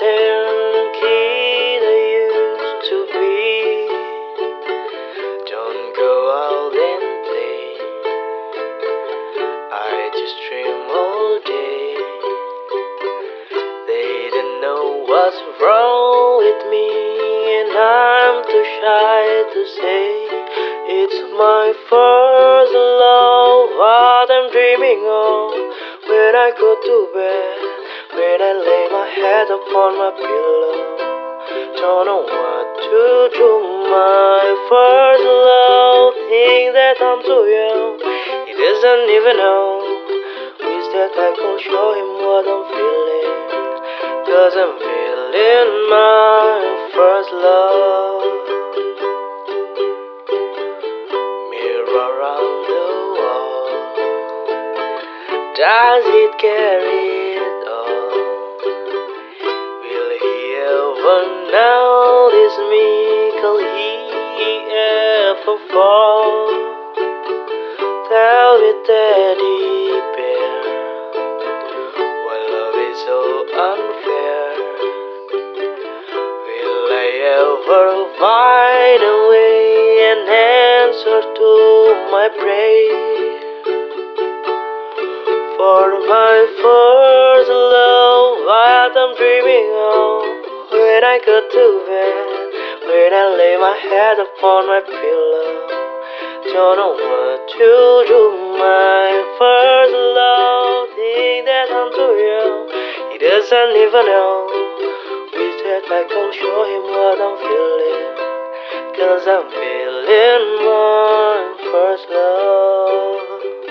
same kid I used to be. Don't go out and play. I just dream all day. They don't know what's wrong with me, and I'm too shy to say it's my first love. What I'm dreaming of when I go to bed, when I lay my head upon my pillow. Don't know what to do. My first love, think that I'm too young. He doesn't even know. Wish that I could show him what I'm feeling. Cause I'm feeling my first love. Mirror on the wall. Does it carry Will he ever fall? Tell me, teddy bear, why love is so unfair. Will I ever find a way, an answer to my prayer? For my first love, what I'm dreaming of when I go to bed, when I lay my head upon my pillow. Don't know what to do. My first love, think that I'm too young. He doesn't even know. Wish that I can show him what I'm feeling. Cause I'm feeling my first love.